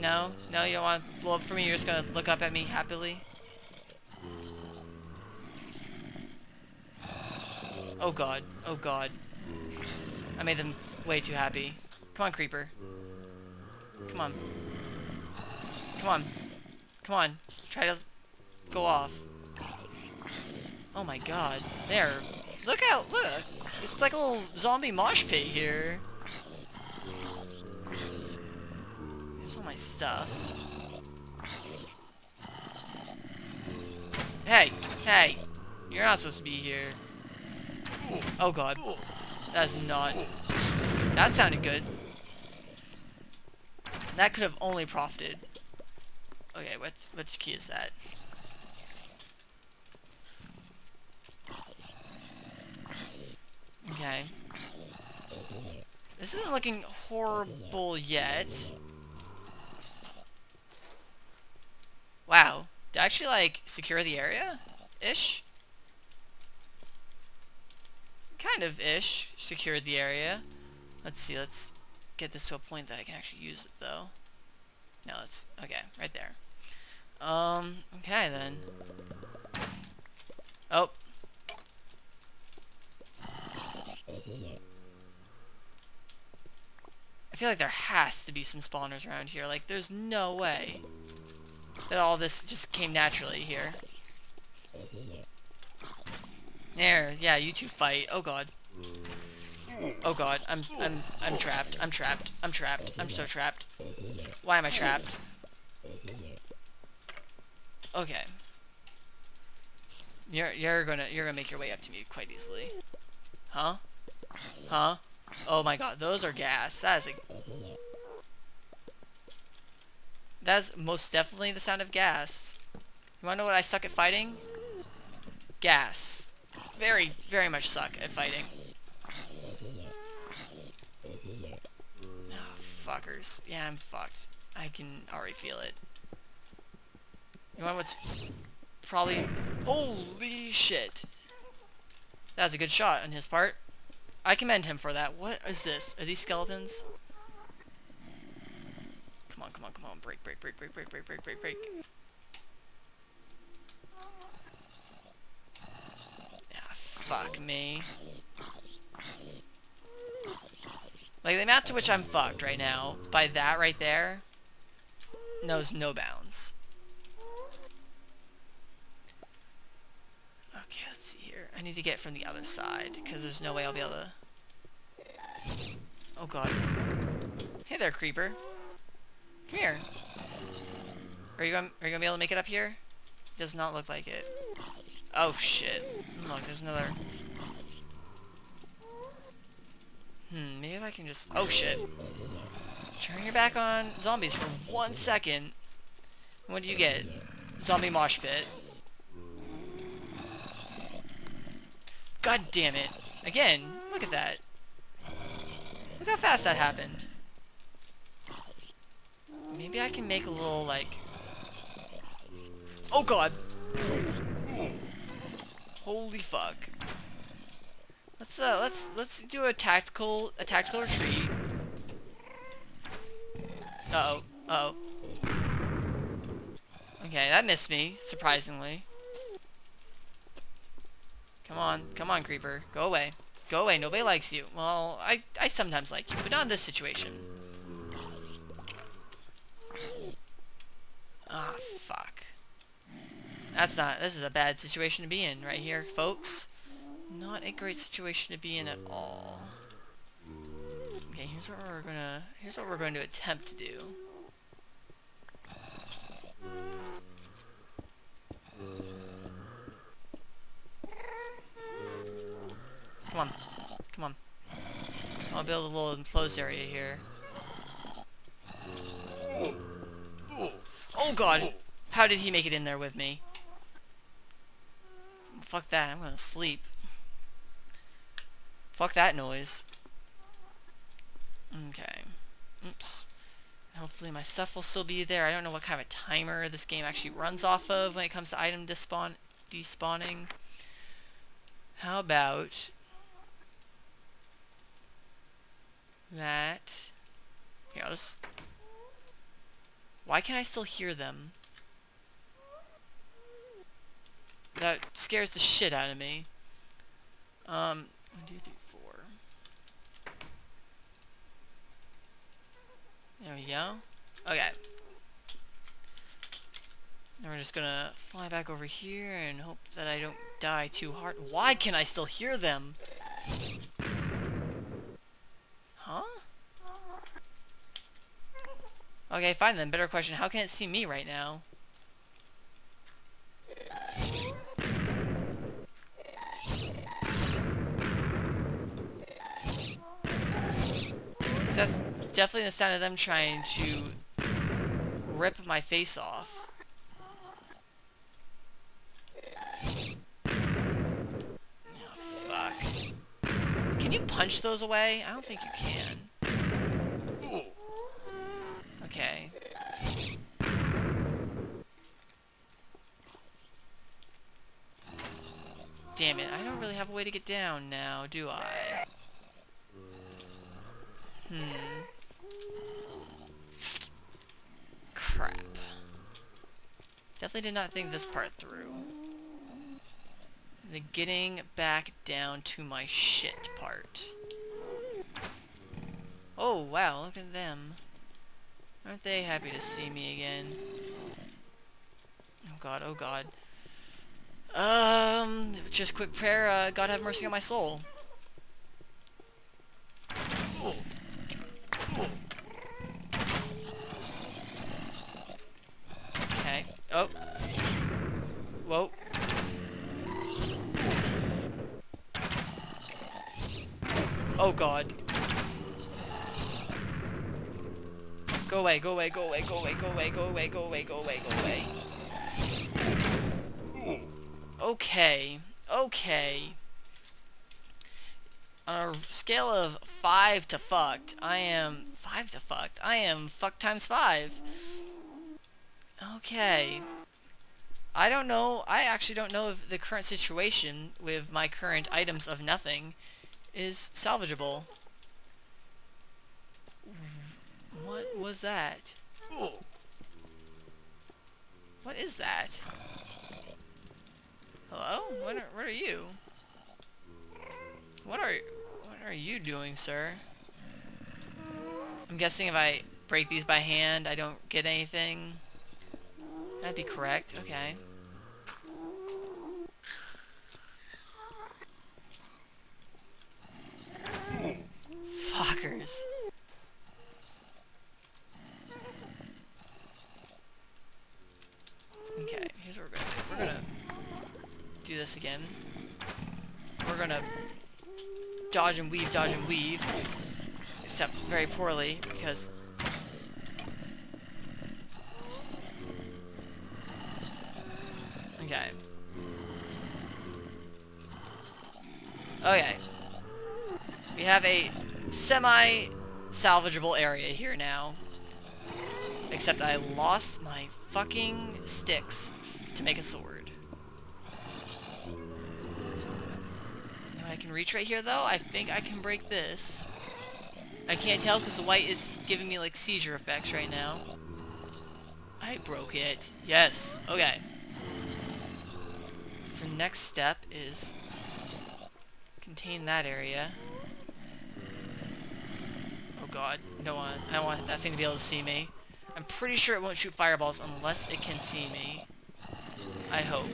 No? No, you don't want to blow up for me? You're just gonna look up at me happily? Oh god. Oh god. I made them way too happy. Come on, creeper. Come on. Come on. Come on. Try to go off. Oh my god. There. Look out. Look. It's like a little zombie mosh pit here. Here's all my stuff. Hey. Hey. You're not supposed to be here. Oh god. That's not... That sounded good. That could have only profited. Okay, what which key is that? Okay. This isn't looking horrible yet. Wow. Did I actually, like, secure the area? Ish? Kind of ish. Secured the area. Let's see, let's get this to a point that I can actually use it, though. No, it's... Okay, right there. Um, okay, then. Oh. I feel like there has to be some spawners around here. Like, there's no way that all this just came naturally here. There, yeah, you two fight. Oh god. Oh god, I'm I'm I'm trapped. I'm trapped. I'm trapped. I'm so trapped. Why am I trapped? Okay. You're you're gonna you're gonna make your way up to me quite easily. Huh? Huh? Oh my god, those are ghast. That is a That's most definitely the sound of ghast. You wanna know what I suck at fighting? Ghast. Very, very much suck at fighting. Oh, fuckers. Yeah, I'm fucked. I can already feel it. You want what's probably... Holy shit! That was a good shot on his part. I commend him for that. What is this? Are these skeletons? Come on, come on. Break, break, break, break, break, break, break, break, break. Ah, fuck me. Like, the amount to which I'm fucked right now, by that right there, knows no bounds. Okay, let's see here. I need to get from the other side, because there's no way I'll be able to... Oh god. Hey there, creeper. Come here. Are you gonna, are you gonna be able to make it up here? Does not look like it. Oh shit. Look, there's another... Hmm, maybe if I can just... Oh shit. Turn your back on zombies for one second. What do you get? Zombie mosh pit. God damn it. Again, look at that. Look how fast that happened. Maybe I can make a little, like... Oh god! Holy fuck. Let's, uh, let's, let's do a tactical, a tactical retreat. Uh-oh. Uh-oh. Okay, that missed me, surprisingly. Come on, come on, creeper. Go away. Go away, nobody likes you. Well, I, I sometimes like you, but not in this situation. Ah, fuck. That's not, this is a bad situation to be in right here, folks. Not a great situation to be in at all. Okay, here's what we're gonna, here's what we're going to attempt to do. Come on. Come on. I'll build a little enclosed area here. Oh god! How did he make it in there with me? Fuck that, I'm gonna sleep. Fuck that noise. Okay. Oops. Hopefully my stuff will still be there. I don't know what kind of timer this game actually runs off of when it comes to item despawn despawning. How about that. Here. Why can I still hear them? That scares the shit out of me. Um, one, two, three, four. There we go. Okay. Now we're just gonna fly back over here and hope that I don't die too hard. Why can I still hear them? Huh? Okay, fine then. Better question. How can it see me right now? That's definitely the sound of them trying to rip my face off. Oh, fuck. Can you punch those away? I don't think you can. Okay. Damn it, I don't really have a way to get down now, do I? Hmm. Crap. Definitely did not think this part through. The getting back down to my shit part. Oh, wow, look at them. Aren't they happy to see me again? Oh god, oh god. Um, just quick prayer, uh, God have mercy on my soul. Okay. Oh. Whoa. Oh god. Go away, go away, go away, go away, go away, go away, go away, go away, go away. Okay. Okay. On a scale of 5 to fucked, I am... 5 to fucked? I am fucked times 5. Okay. I don't know, I actually don't know if the current situation with my current items of nothing is salvageable. What was that? What is that? Hello? What are, what are you? What are what are you doing, sir? I'm guessing if I break these by hand, I don't get anything. That'd be correct. Okay. Fuckers. Okay, here's what we're gonna do. We're gonna do this again. We're gonna dodge and weave, dodge and weave. Except very poorly, because... semi-salvageable area here now. Except I lost my fucking sticks to make a sword. Now I can reach right here though. I think I can break this. I can't tell because the white is giving me like seizure effects right now. I broke it. Yes. Okay. So next step is contain that area. God, don't want I don't want that thing to be able to see me. I'm pretty sure it won't shoot fireballs unless it can see me. I hope.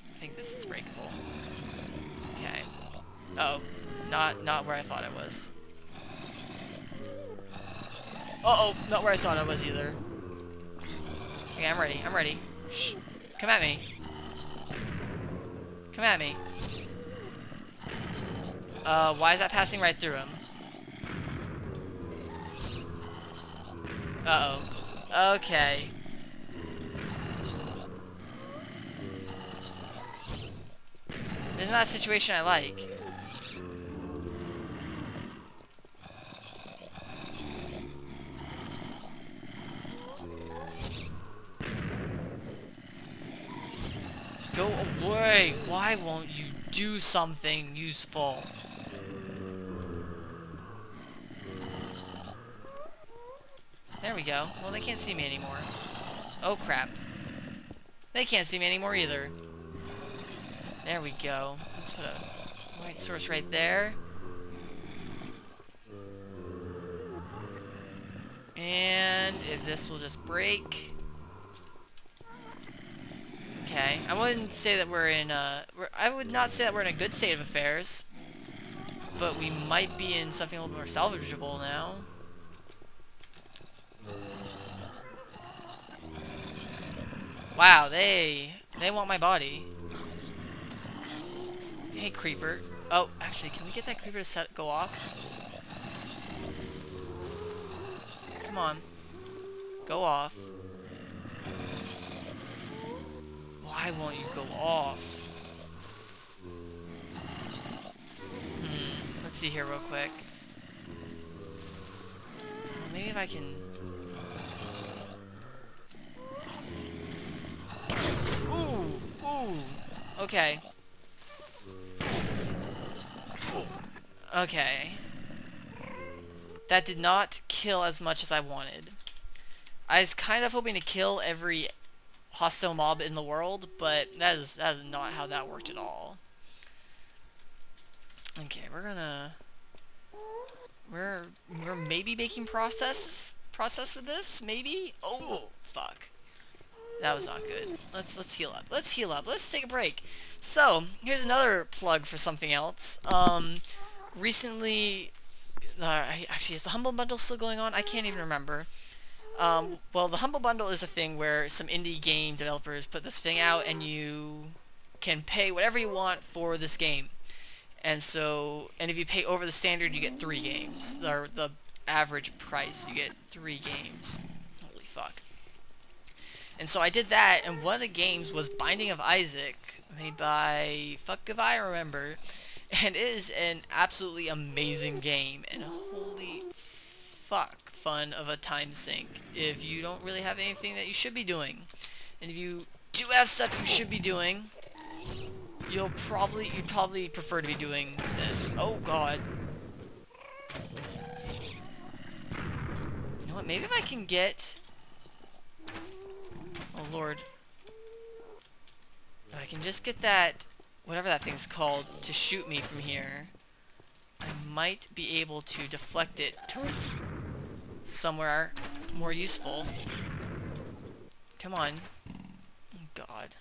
I think this is breakable. Okay. Oh. Not, not where I thought it was. Uh-oh, not where I thought it was either. Okay, I'm ready, I'm ready. Shh. Come at me. Come at me. Uh, why is that passing right through him? Uh-oh. Okay. This is not a situation I like. Go away! Why won't you do something useful? There we go. Well, they can't see me anymore. Oh, crap. They can't see me anymore either. There we go. Let's put a light source right there. And if this will just break. Okay, I wouldn't say that we're in a... We're, I would not say that we're in a good state of affairs. But we might be in something a little more salvageable now. Wow, they... They want my body. Hey, creeper. Oh, actually, can we get that creeper to set go off? Come on. Go off. Why won't you go off? Hmm. Let's see here real quick. Maybe if I can... Okay. Okay. That did not kill as much as I wanted. I was kind of hoping to kill every hostile mob in the world, but that is that is not how that worked at all. Okay, we're gonna we're we're maybe making process process with this, maybe? Oh fuck. That was not good. Let's let's heal up. Let's heal up. Let's take a break. So, here's another plug for something else. Um recently uh, actually is the humble bundle still going on i can't even remember um, well the humble bundle is a thing where some indie game developers put this thing out and you can pay whatever you want for this game and so and if you pay over the standard you get three games the, the average price you get three games holy fuck and so I did that and one of the games was Binding of Isaac made by fuck if I remember and it is an absolutely amazing game and holy fuck fun of a time sink if you don't really have anything that you should be doing. And if you do have stuff you should be doing you'll probably you'd probably prefer to be doing this. Oh god. You know what? Maybe if I can get lord if I can just get that whatever that thing's called, to shoot me from here, I might be able to deflect it towards somewhere more useful. Come on. Oh, God.